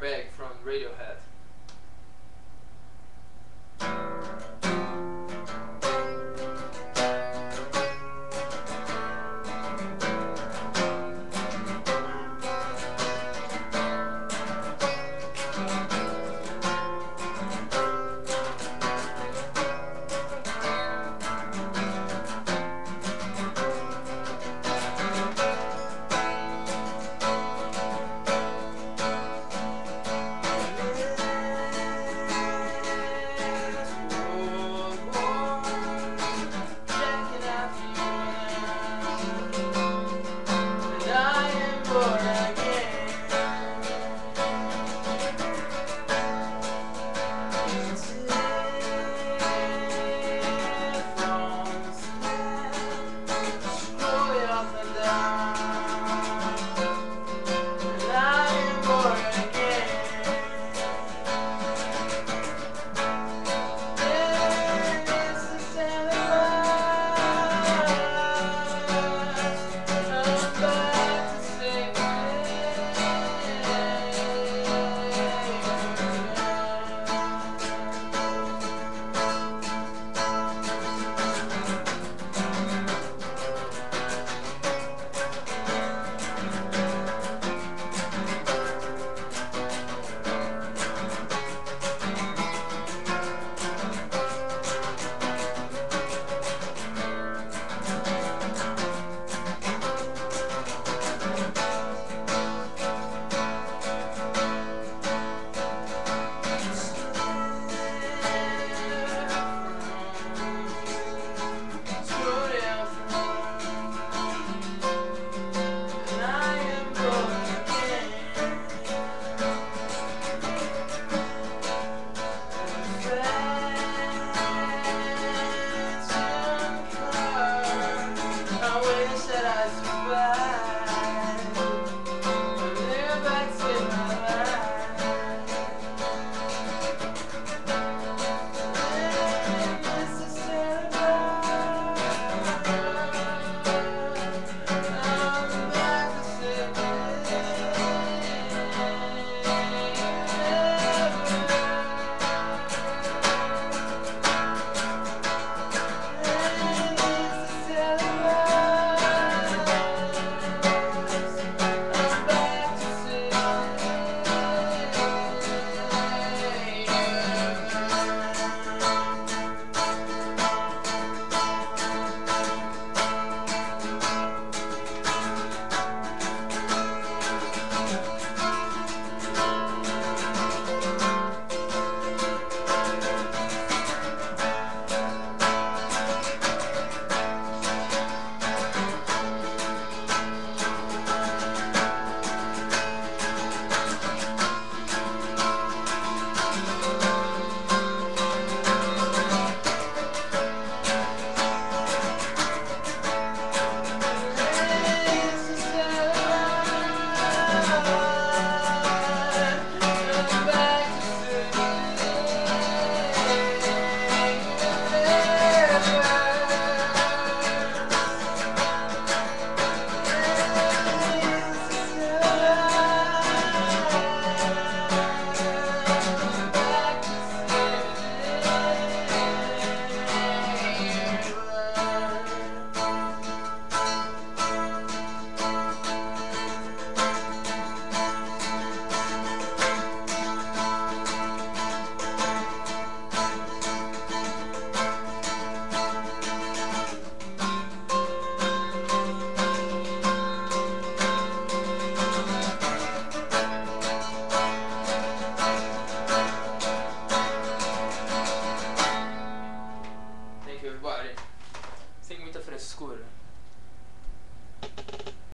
Bag from Radiohead.